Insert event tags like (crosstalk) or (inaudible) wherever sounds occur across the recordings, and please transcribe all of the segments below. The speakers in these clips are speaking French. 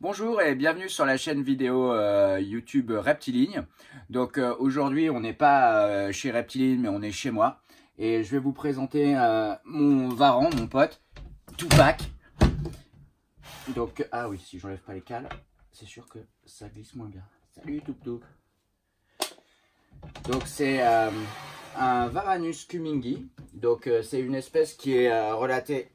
Bonjour et bienvenue sur la chaîne vidéo euh, YouTube Reptiline. Donc euh, aujourd'hui on n'est pas euh, chez Reptiline mais on est chez moi. Et je vais vous présenter mon varan, mon pote, Tupac. Donc, ah oui, si j'enlève pas les cales, c'est sûr que ça glisse moins bien. Salut Tup Donc c'est un Varanus cumingi. Donc c'est une espèce qui est relatée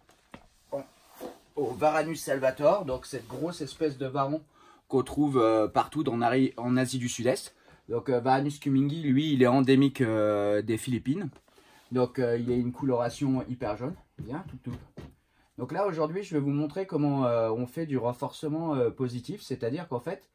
au Varanus salvator, donc cette grosse espèce de varan qu'on trouve euh, partout en Asie du Sud-Est. Donc euh, Varanus cumingi, lui, il est endémique euh, des Philippines. Donc il a une coloration hyper jaune. Bien, tout, tout. Donc là, aujourd'hui, je vais vous montrer comment on fait du renforcement positif. C'est-à-dire qu'en fait,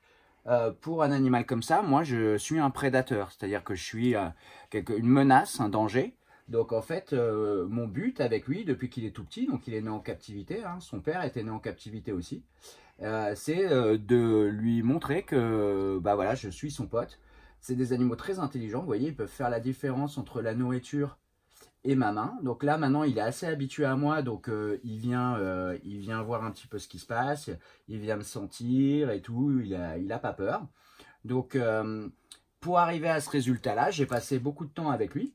pour un animal comme ça, moi, je suis un prédateur. C'est-à-dire que je suis une menace, un danger. Donc en fait, euh, mon but avec lui, depuis qu'il est tout petit, donc il est né en captivité, hein, son père était né en captivité aussi, euh, c'est euh, de lui montrer que bah voilà, je suis son pote. C'est des animaux très intelligents, vous voyez, ils peuvent faire la différence entre la nourriture et ma main. Donc là, maintenant, il est assez habitué à moi, donc il, vient, voir un petit peu ce qui se passe, il vient me sentir et tout, il n'a il a pas peur. Donc, pour arriver à ce résultat-là, j'ai passé beaucoup de temps avec lui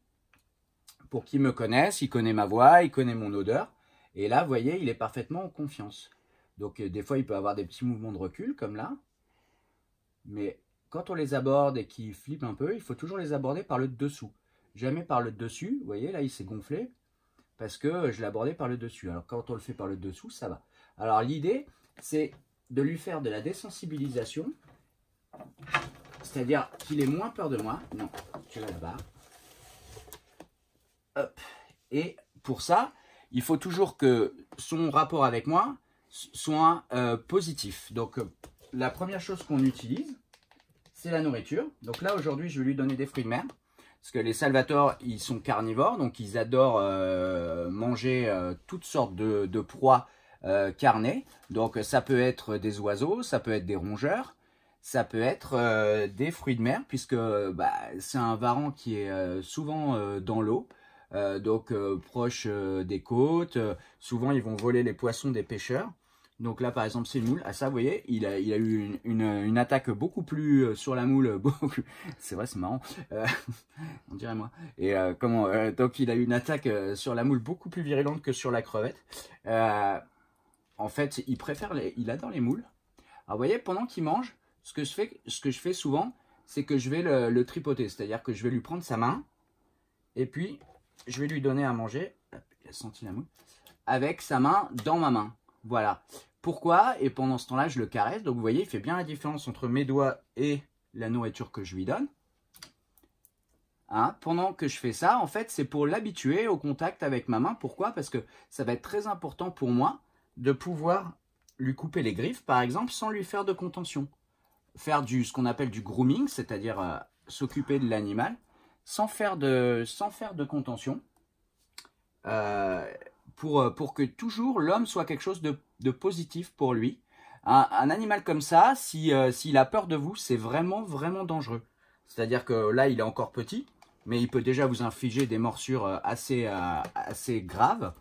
pour qu'il me connaisse, il connaît ma voix, il connaît mon odeur. Et là, vous voyez, il est parfaitement en confiance. Donc, euh, des fois, il peut avoir des petits mouvements de recul, comme là. Mais quand on les aborde et qu'il flippe un peu, il faut toujours les aborder par le dessous. Jamais par le dessus. Vous voyez, là, il s'est gonflé parce que je l'ai abordé par le dessus. Alors, quand on le fait par le dessous, ça va. Alors, l'idée, c'est de lui faire de la désensibilisation. C'est-à-dire qu'il ait moins peur de moi. Non, tu vas Et pour ça, il faut toujours que son rapport avec moi soit euh, positif. Donc, euh, la première chose qu'on utilise, c'est la nourriture. Donc là, aujourd'hui, je vais lui donner des fruits de mer. Parce que les salvators, ils sont carnivores, donc ils adorent euh, manger toutes sortes de, proies carnées. Donc ça peut être des oiseaux, ça peut être des rongeurs, ça peut être des fruits de mer, puisque bah, c'est un varan qui est souvent dans l'eau. Euh, donc euh, proche euh, des côtes. souvent, ils vont voler les poissons des pêcheurs. Donc là, par exemple, c'est une moule. Ah ça, vous voyez, il a, eu une, attaque beaucoup plus sur la moule. (laughs) C'est vrai, c'est marrant. (laughs) on dirait moi. Et comment Donc, il a eu une attaque sur la moule beaucoup plus virulente que sur la crevette. en fait, il préfère les, il adore les moules. Alors, vous voyez, pendant qu'il mange, ce que je fais, souvent, c'est que je vais le tripoter. C'est-à-dire que je vais lui prendre sa main et puis je vais lui donner à manger, il a senti la avec sa main dans ma main. Voilà. Pourquoi? Et pendant ce temps-là, je le caresse. Donc vous voyez, il fait bien la différence entre mes doigts et la nourriture que je lui donne. Hein? pendant que je fais ça, en fait, c'est pour l'habituer au contact avec ma main. Pourquoi? Parce que ça va être très important pour moi de pouvoir lui couper les griffes, par exemple, sans lui faire de contention. Faire du, ce qu'on appelle du grooming, c'est-à-dire euh, s'occuper de l'animal sans faire de, sans faire de contention, euh, pour, pour que toujours l'homme soit quelque chose de, de positif pour lui. Un, animal comme ça, euh, s'il a peur de vous, c'est vraiment, vraiment dangereux. C'est-à-dire que là, il est encore petit, mais il peut déjà vous infliger des morsures euh, assez, assez graves.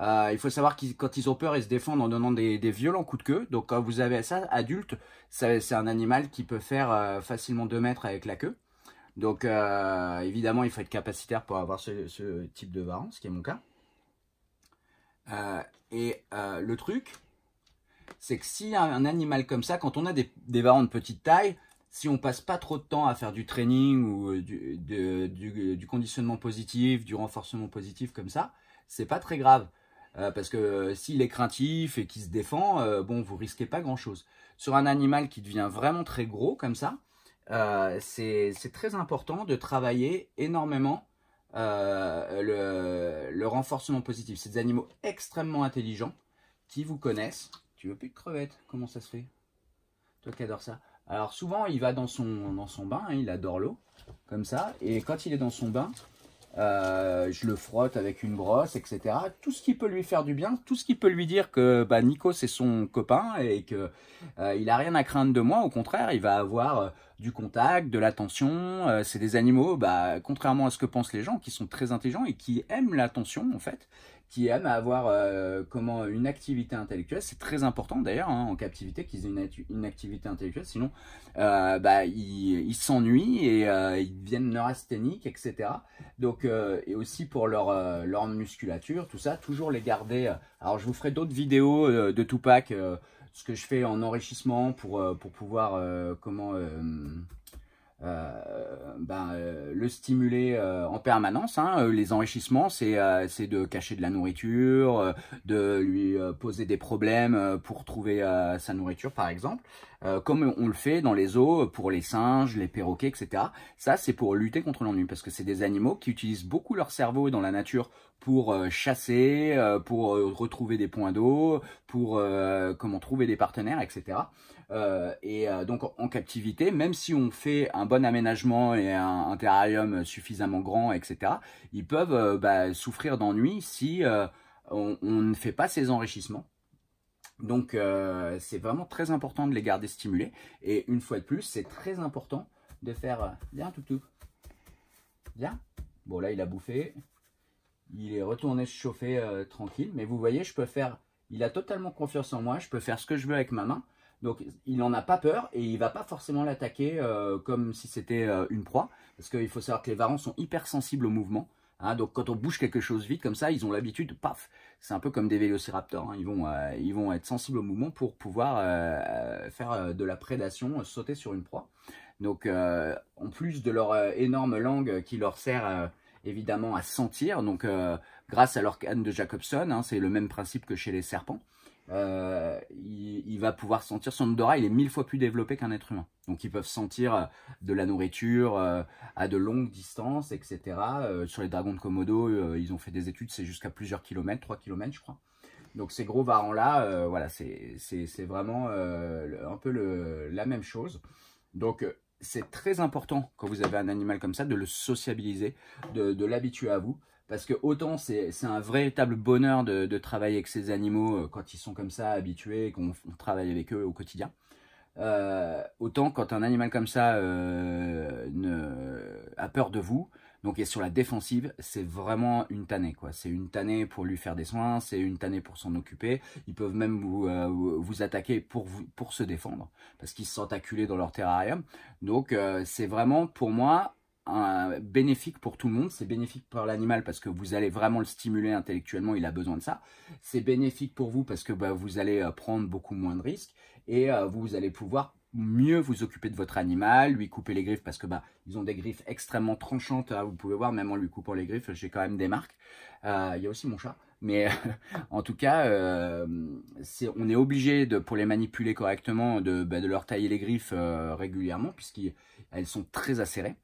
il faut savoir que quand ils ont peur, ils se défendent en donnant des, des violents coups de queue. Donc quand vous avez ça, adulte, c'est un animal qui peut faire facilement 2 mètres avec la queue. Donc, euh, évidemment, il faut être capacitaire pour avoir ce, type de varan, ce qui est mon cas. Euh, et euh, le truc, c'est que a un animal comme ça, quand on a des, des varans de petite taille, si on passe pas trop de temps à faire du training ou du, du, conditionnement positif, du renforcement positif comme ça, c'est pas très grave. parce que s'il est craintif et qu'il se défend, bon, vous risquez pas grand chose. Sur un animal qui devient vraiment très gros comme ça, euh, c'est très important de travailler énormément euh, le, renforcement positif. C'est des animaux extrêmement intelligents qui vous connaissent. Tu veux plus de crevettes? Comment ça se fait? Toi qui adores ça. Alors souvent, il va dans son, dans son bain, hein, il adore l'eau, comme ça. Et quand il est dans son bain, euh, je le frotte avec une brosse, etc. Tout ce qui peut lui faire du bien, tout ce qui peut lui dire que bah, Nico c'est son copain et que euh, il a rien à craindre de moi. Au contraire, il va avoir euh, du contact, de l'attention. c'est des animaux, bah, contrairement à ce que pensent les gens, qui sont très intelligents et qui aiment l'attention en fait, qui aiment avoir euh, comment une activité intellectuelle. C'est très important d'ailleurs hein, en captivité qu'ils aient une, activité intellectuelle, sinon euh, bah, ils s'ennuient et euh, ils deviennent neurasthéniques, etc. Donc et aussi pour leur leur musculature, tout ça, toujours les garder. Alors je vous ferai d'autres vidéos de Tupac, ce que je fais en enrichissement pour pour pouvoir comment euh, ben, euh, le stimuler euh, en permanence. Hein. Les enrichissements, c'est de cacher de la nourriture, de lui poser des problèmes pour trouver sa nourriture, par exemple. comme on le fait dans les eaux pour les singes, les perroquets, etc. Ça, c'est pour lutter contre l'ennui, parce que c'est des animaux qui utilisent beaucoup leur cerveau dans la nature pour chasser, pour retrouver des points d'eau, pour comment trouver des partenaires, etc. Et donc en captivité, même si on fait un bon aménagement et un, terrarium suffisamment grand, etc., ils peuvent euh, bah, souffrir d'ennui si on, ne fait pas ces enrichissements. Donc c'est vraiment très important de les garder stimulés. Et une fois de plus, c'est très important de faire... Viens toutou. Viens. Bon là il a bouffé. Il est retourné se chauffer tranquille. Mais vous voyez, je peux faire... Il a totalement confiance en moi. Je peux faire ce que je veux avec ma main. Donc il n'en a pas peur et il va pas forcément l'attaquer euh, comme si c'était euh, une proie. Parce qu'il faut savoir que les varans sont hyper sensibles au mouvement. Hein. donc quand on bouge quelque chose vite comme ça, ils ont l'habitude, paf, c'est un peu comme des vélociraptors. Hein. ils, vont, euh, ils vont être sensibles au mouvement pour pouvoir faire de la prédation, sauter sur une proie. Donc en plus de leur énorme langue qui leur sert évidemment à sentir, donc grâce à leur canne de Jacobson, hein, c'est le même principe que chez les serpents. Euh, il, va pouvoir sentir son odorat, il est mille fois plus développé qu'un être humain. Donc ils peuvent sentir euh, de la nourriture euh, à de longues distances, etc. sur les dragons de Komodo, ils ont fait des études, c'est jusqu'à plusieurs kilomètres, 3 kilomètres je crois. Donc ces gros varans-là, voilà, c'est vraiment un peu la même chose. Donc c'est très important quand vous avez un animal comme ça de le sociabiliser, de l'habituer à vous. Parce que autant c'est un véritable bonheur de, travailler avec ces animaux euh, quand ils sont comme ça habitués qu'on travaille avec eux au quotidien. Euh, autant quand un animal comme ça euh, a peur de vous, donc est sur la défensive, c'est vraiment une tannée quoi. C'est une tannée pour lui faire des soins, c'est une tannée pour s'en occuper. Ils peuvent même vous, vous attaquer pour, vous, pour se défendre parce qu'ils se sentent acculés dans leur terrarium. Donc c'est vraiment pour moi bénéfique pour tout le monde, c'est bénéfique pour l'animal parce que vous allez vraiment le stimuler intellectuellement, il a besoin de ça. C'est bénéfique pour vous parce que bah, vous allez euh, prendre beaucoup moins de risques et euh, vous allez pouvoir mieux vous occuper de votre animal, lui couper les griffes parce que bah ils ont des griffes extrêmement tranchantes. Hein, vous pouvez voir, même en lui coupant les griffes, j'ai quand même des marques. Euh, il y a aussi mon chat, mais (laughs) en tout cas, on est obligé de pour les manipuler correctement de, bah, de leur tailler les griffes régulièrement puisqu'elles sont très acérées.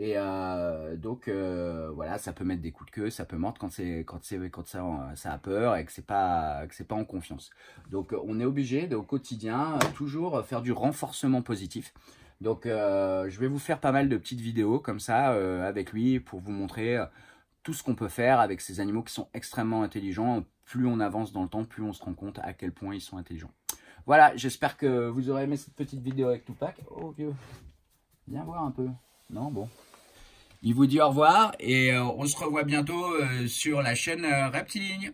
Et euh, donc euh, voilà, ça peut mettre des coups de queue, ça peut mordre quand c'est quand c'est quand ça, a peur et que c'est pas que c'est pas en confiance. Donc on est obligé au quotidien toujours faire du renforcement positif. Donc je vais vous faire pas mal de petites vidéos comme ça avec lui pour vous montrer tout ce qu'on peut faire avec ces animaux qui sont extrêmement intelligents. Plus on avance dans le temps, plus on se rend compte à quel point ils sont intelligents. Voilà, j'espère que vous aurez aimé cette petite vidéo avec Tupac. Oh vieux, viens voir un peu. Non, bon. Il vous dit au revoir et euh, on se revoit bientôt euh, sur la chaîne euh, Reptiligne.